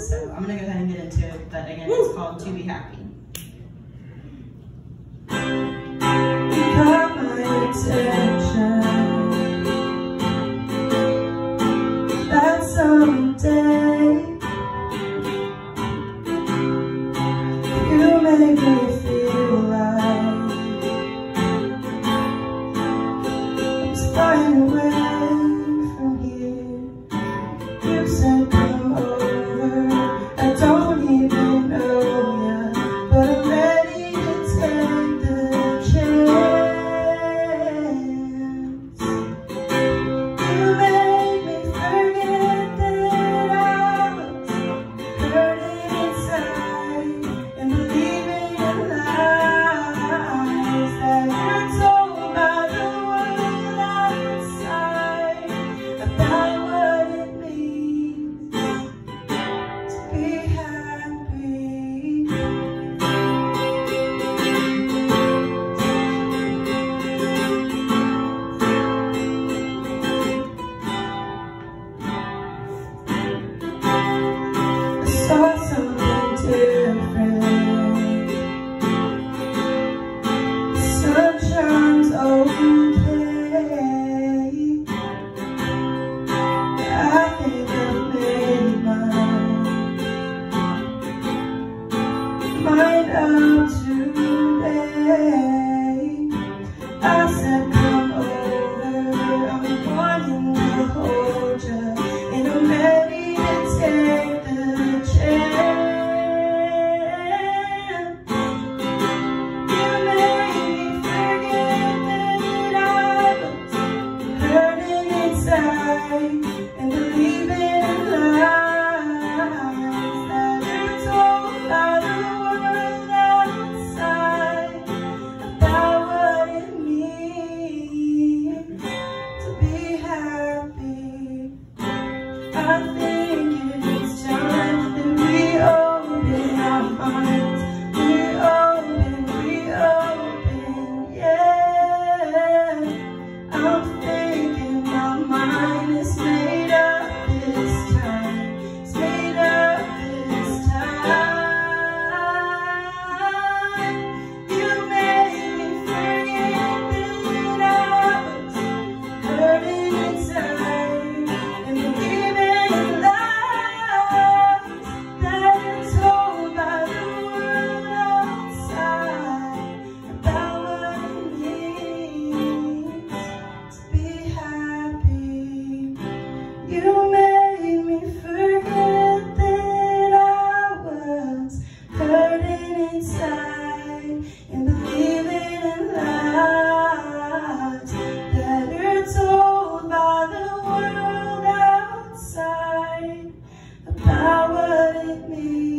so I'm gonna go ahead and get into it. But again, it's called To Be Happy. That someday world outside, the power in me.